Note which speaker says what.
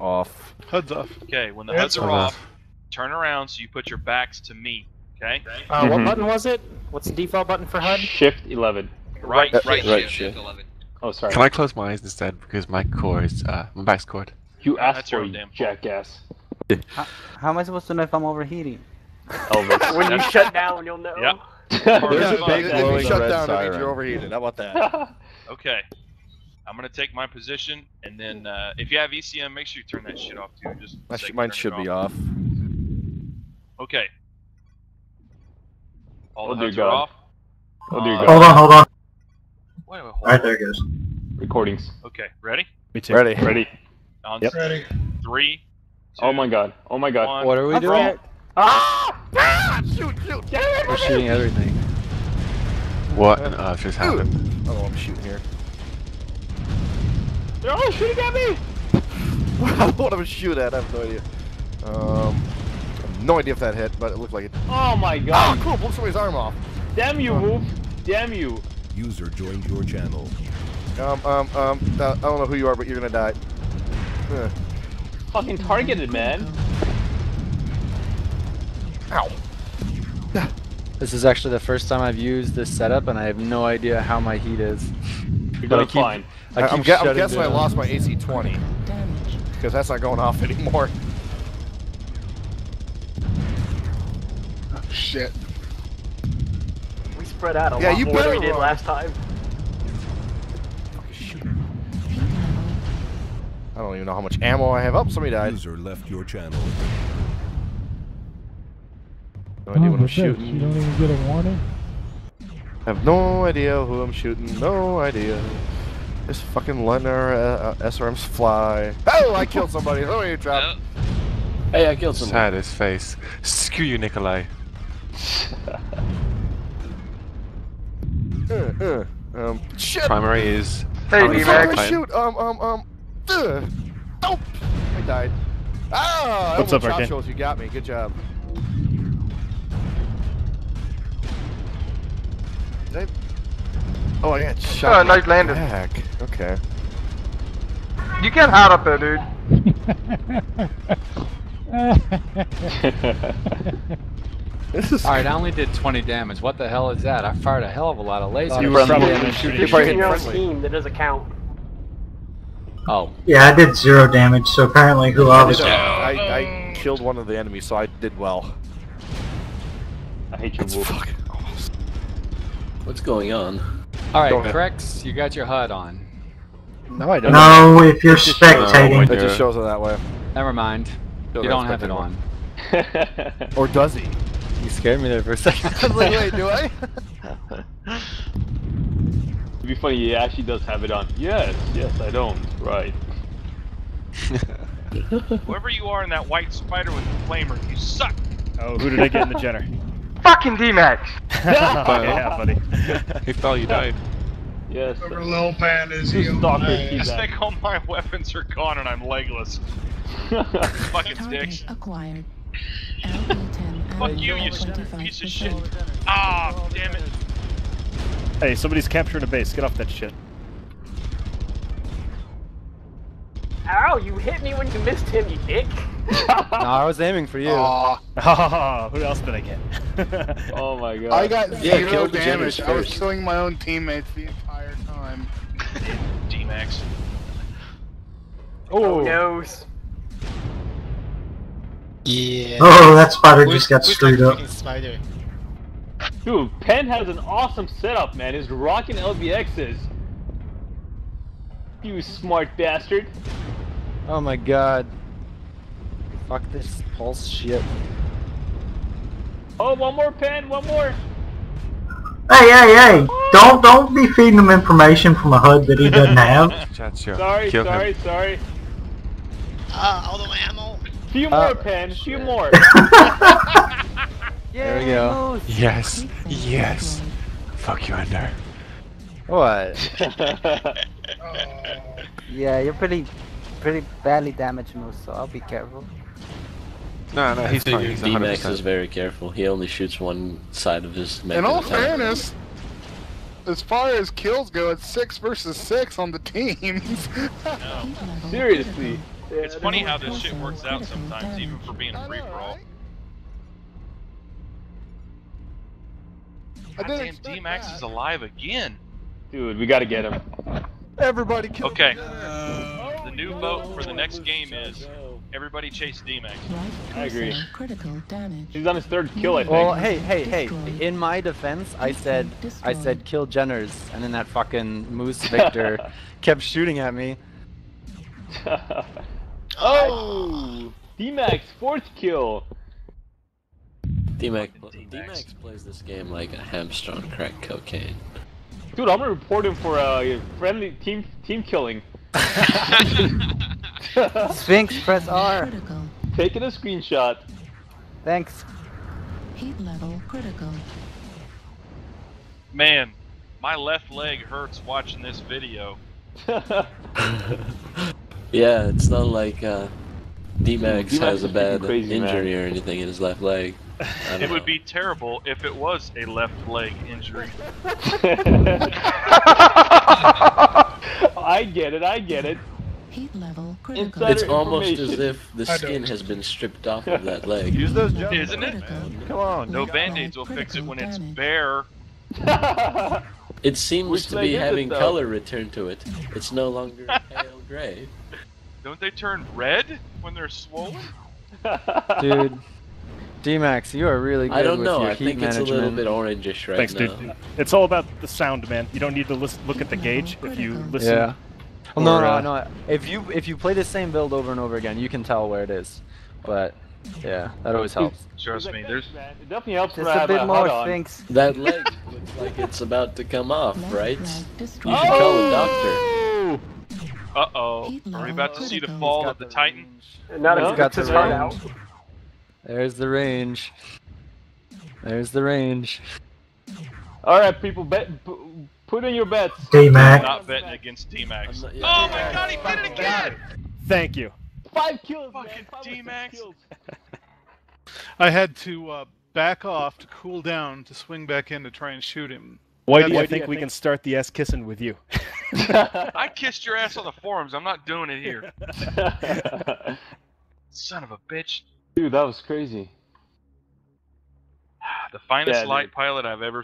Speaker 1: off.
Speaker 2: HUD's off.
Speaker 3: Okay, when the
Speaker 4: Yeah,
Speaker 3: HUDs are
Speaker 5: off.
Speaker 3: off, turn around so you put your backs to me. Okay.
Speaker 6: Uh, What
Speaker 5: Mhm.
Speaker 6: button was it? What's the default button for HUD?
Speaker 5: Shift 11.
Speaker 3: Right.
Speaker 7: Right,
Speaker 1: Right,
Speaker 7: shift,
Speaker 1: shift.
Speaker 7: 11.
Speaker 5: Oh, sorry.
Speaker 8: Can I close my eyes instead because my core is uh my back's cored.
Speaker 5: You asked
Speaker 3: that's
Speaker 5: for
Speaker 3: your
Speaker 5: it,
Speaker 3: damn fault.
Speaker 5: jackass.
Speaker 9: How am I supposed to know if I'm overheating?
Speaker 5: Elvis.
Speaker 6: When you shut down, you'll know.
Speaker 3: Yep.
Speaker 1: There's
Speaker 3: There's
Speaker 1: a
Speaker 3: a
Speaker 1: big
Speaker 3: big
Speaker 1: glowing
Speaker 2: shut
Speaker 1: red
Speaker 2: down, that means
Speaker 1: siren.
Speaker 2: you're overheated. How about that?
Speaker 3: Okay. I'm gonna take my position, and then uh, if you have ECM, make sure you turn that shit off too. Just
Speaker 1: My sh- mine should
Speaker 3: it
Speaker 1: be off.
Speaker 3: Okay. All
Speaker 5: Oh,
Speaker 3: the
Speaker 5: dear
Speaker 3: HUDs are off.
Speaker 5: Oh dear
Speaker 3: Uh,
Speaker 5: God.
Speaker 10: Hold on, hold on.
Speaker 3: Wait, wait, hold
Speaker 10: Alright,
Speaker 3: on.
Speaker 10: there it goes.
Speaker 5: Recordings.
Speaker 3: Okay, ready?
Speaker 2: Me too.
Speaker 1: Ready?
Speaker 5: Ready?
Speaker 3: On
Speaker 2: Yep.
Speaker 4: Ready.
Speaker 3: three.
Speaker 5: Oh
Speaker 3: two,
Speaker 5: my god. Oh my god.
Speaker 3: one.
Speaker 9: What are we
Speaker 6: That's
Speaker 9: doing?
Speaker 1: Ah! ah! Shoot! Shoot! Get away
Speaker 9: We're shooting everything.
Speaker 8: What on earth just happened?
Speaker 1: Oh, I'm shooting here.
Speaker 5: They're all shooting at me!
Speaker 1: what I'm shooting at? I have no idea. Um, no idea if that hit, but it looked like it.
Speaker 5: Oh my god!
Speaker 1: Oh,
Speaker 5: god.
Speaker 1: cool! Blew somebody's arm off.
Speaker 5: Damn you, Wolf. Damn you.
Speaker 11: User joined your channel.
Speaker 1: Um, um, um. Uh, I don't know who you are, but you're gonna die. Uh,
Speaker 5: Fucking targeted, man.
Speaker 1: ow!
Speaker 9: This is actually the first time I've used this setup, and I have no idea how my heat is.
Speaker 5: You're
Speaker 9: But I
Speaker 5: doing
Speaker 9: keep-
Speaker 5: fine.
Speaker 9: I
Speaker 1: I,
Speaker 9: keep
Speaker 1: am gu- I'm
Speaker 9: shutting
Speaker 1: guessing I lost my AC 20 because that's not going off anymore.
Speaker 4: Oh, shit.
Speaker 6: We spread out a
Speaker 1: Yeah,
Speaker 6: lot
Speaker 1: you
Speaker 6: more than we did
Speaker 1: run.
Speaker 6: last time.
Speaker 1: I don't even know how much ammo I have. Oh, somebody died.
Speaker 11: User left your channel.
Speaker 1: No idea what I'm oh,
Speaker 4: what's this?
Speaker 1: shooting.
Speaker 4: You don't even get a warning?
Speaker 1: I have no idea who I'm shooting. No idea. Just fucking letting uh, uh, SRMs fly. Oh, I killed somebody. Oh, you dropped.
Speaker 7: Hey, I killed someone.
Speaker 8: Sad his face. Screw you, Nikolai.
Speaker 1: Uh, uh, um, shit.
Speaker 8: Primary is.
Speaker 1: Hey,
Speaker 8: How is
Speaker 1: fuck,
Speaker 8: it?
Speaker 1: I shoot. Um, um, um. Uh, nope. I died. Ah,
Speaker 2: What's
Speaker 1: I
Speaker 2: up,
Speaker 1: almost shot
Speaker 2: Arcane?
Speaker 1: You got me. Good job. Did I... Oh, I got shot.
Speaker 12: Oh,
Speaker 1: in the
Speaker 12: nice landing.
Speaker 1: back. Okay.
Speaker 12: You get hot up there, dude.
Speaker 1: This is.
Speaker 9: Alright, I only did 20 damage. What the hell is that? I fired a hell of a lot of lasers.
Speaker 1: You were probably
Speaker 6: You're
Speaker 1: shooting.
Speaker 6: shooting
Speaker 1: probably
Speaker 6: your own team. That doesn't count.
Speaker 9: Oh,
Speaker 10: Yeah, I did zero damage, so apparently who I
Speaker 1: I,
Speaker 10: was...
Speaker 1: did, uh, I, I killed one of the enemies, so I did well.
Speaker 5: I hate you, Wolf.
Speaker 1: Fucking awesome.
Speaker 7: What's going on?
Speaker 9: alright,
Speaker 1: Go ahead.
Speaker 9: Crex, you got your HUD on.
Speaker 2: No, I don't.
Speaker 10: No, if you're spectating.
Speaker 1: It
Speaker 10: spectating.
Speaker 1: just shows it that way.
Speaker 9: Never mind.
Speaker 1: No,
Speaker 9: You don't have it on.
Speaker 1: Or does he?
Speaker 9: You scared me there for a second.
Speaker 1: I was like, wait, do I?
Speaker 5: It'd be funny, he actually does have it on. Yes, yes, I don't. Right.
Speaker 3: Whoever you are in that white spider with the flamer, you suck.
Speaker 2: Oh, who did I get in the Jenner?
Speaker 12: Fucking D-Max.
Speaker 2: yeah, buddy.
Speaker 8: He fell, you died.
Speaker 5: Yes.
Speaker 4: Whoever Lil Pan is,
Speaker 5: Who's
Speaker 4: he
Speaker 5: Stalker
Speaker 4: owns
Speaker 5: T-Max?
Speaker 3: I think all my weapons are gone and I'm legless. Fucking dicks.
Speaker 13: acquired. LB10
Speaker 3: Fuck you, you piece of shit. Ah, damn it.
Speaker 2: Hey, somebody's capturing a base. Get off that shit.
Speaker 6: Ow, you hit me when you missed him, you dick.
Speaker 9: No, I was aiming for you.
Speaker 2: Oh, who else did I get?
Speaker 5: Oh my god.
Speaker 4: I got
Speaker 1: Yeah,
Speaker 4: zero
Speaker 1: killed
Speaker 4: damage.
Speaker 1: Jenners
Speaker 4: I was killing my own teammates the entire time.
Speaker 3: D-Max.
Speaker 6: Oh,
Speaker 5: Oh,
Speaker 6: knows.
Speaker 7: Yeah.
Speaker 10: Oh, that spider just got screwed up.
Speaker 7: Spider.
Speaker 5: dude, Penn has an awesome setup, man. He's rocking LBXs. You smart bastard.
Speaker 9: Oh my god. Fuck this pulse shit.
Speaker 5: Oh, one more Penn, one more.
Speaker 10: Hey, hey, hey! Don't don't be feeding him information from a HUD that he doesn't have.
Speaker 8: Chat show.
Speaker 5: Sorry,
Speaker 8: Kill
Speaker 5: sorry,
Speaker 8: him.
Speaker 5: sorry.
Speaker 7: Ah, all the ammo.
Speaker 5: Few
Speaker 9: Uh,
Speaker 5: more, Penn. Few more.
Speaker 9: There we go.
Speaker 8: Yes. Yes. Fuck you, Ender.
Speaker 9: What?
Speaker 4: Oh,
Speaker 9: Yeah, you're pretty, pretty badly damaged, Moose, so I'll be careful.
Speaker 8: No, no, he's fine. He's
Speaker 7: D-Max is very careful. He only shoots one side of his mech
Speaker 4: in all fairness, as far as kills go, it's six versus six on the teams.
Speaker 5: Seriously.
Speaker 3: It's funny how this shit works out sometimes, even for being a free for all.
Speaker 4: I didn't
Speaker 3: Goddamn, D-Max is alive again.
Speaker 5: Dude, we gotta get him.
Speaker 2: Everybody kill
Speaker 3: Okay. The new vote for the next game is everybody chase D-Max.
Speaker 5: I agree.
Speaker 13: Critical damage.
Speaker 5: He's on his third kill, I think.
Speaker 9: Well, hey, hey, hey! In my defense, I said, I said, kill Jenners, and then that fucking Moose Victor kept shooting at me.
Speaker 5: oh! D-Max, fourth kill.
Speaker 7: D-Max, D-Max plays this game like a hamster on crack cocaine.
Speaker 5: Dude, I'm gonna report him for uh, friendly team team killing.
Speaker 9: Sphinx, press R.
Speaker 13: Critical.
Speaker 5: Taking a screenshot.
Speaker 9: Thanks.
Speaker 13: Heat level critical.
Speaker 3: Man, my left leg hurts watching this video.
Speaker 7: Yeah, it's not like uh, D-Max
Speaker 5: D-Max
Speaker 7: has a bad
Speaker 5: freaking crazy,
Speaker 7: injury or anything in his left leg.
Speaker 3: It
Speaker 7: know.
Speaker 3: would be terrible if it was a left leg injury.
Speaker 5: I get it, I get it.
Speaker 13: Heat level critical.
Speaker 5: Inside-
Speaker 7: It's almost as if the skin has been stripped off of that leg.
Speaker 2: Use those jumps.
Speaker 3: Isn't it?
Speaker 13: Critical.
Speaker 2: Come on.
Speaker 3: No band-aids will fix it when it's bare.
Speaker 7: It seems
Speaker 5: Which
Speaker 7: to be
Speaker 5: is it,
Speaker 7: having color return to it. It's no longer pale gray.
Speaker 3: Don't they turn red when they're swollen?
Speaker 9: Dude. D-Max, you are really good
Speaker 7: I don't
Speaker 9: with
Speaker 7: know.
Speaker 9: your
Speaker 7: I
Speaker 9: heat
Speaker 7: think it's a little bit orangish right
Speaker 2: Thanks,
Speaker 7: now.
Speaker 2: dude. It's all about the sound, man. You don't need to listen, look at the gauge. If you listen,
Speaker 9: Yeah. Well, no,
Speaker 2: Or,
Speaker 9: no,
Speaker 2: uh,
Speaker 9: no. If you if you play the same build over and over again, you can tell where it is. But yeah, that always helps.
Speaker 3: Trust me, there's
Speaker 5: It definitely helps
Speaker 9: Just
Speaker 5: when I
Speaker 9: a bit more
Speaker 5: HUD on.
Speaker 9: Sphinx.
Speaker 7: That leg looks like it's about to come off, right?
Speaker 13: leg
Speaker 7: You should call a doctor.
Speaker 3: Uh-oh. Are we about to see the fall of the Titan?
Speaker 6: Not
Speaker 5: No,
Speaker 6: if
Speaker 9: got
Speaker 6: it's
Speaker 9: the
Speaker 6: hard out.
Speaker 9: There's the range. There's the range.
Speaker 5: Alright, people, bet, put in your bets.
Speaker 10: D-Mac.
Speaker 3: Not betting against D-Max.
Speaker 7: Not- yeah.
Speaker 3: Oh my god, he did it again!
Speaker 2: Thank you.
Speaker 5: Five kills, man.
Speaker 3: Fucking
Speaker 5: Five
Speaker 3: D-Max.
Speaker 4: I had to uh, back off to cool down to swing back in to try and shoot him.
Speaker 2: Why do you think we
Speaker 4: think-
Speaker 2: can start the ass kissing with you?
Speaker 3: I kissed your ass on the forums. I'm not doing it here. Son of a bitch.
Speaker 5: Dude, that was crazy.
Speaker 3: The finest
Speaker 5: Yeah, dude.
Speaker 3: light pilot I've ever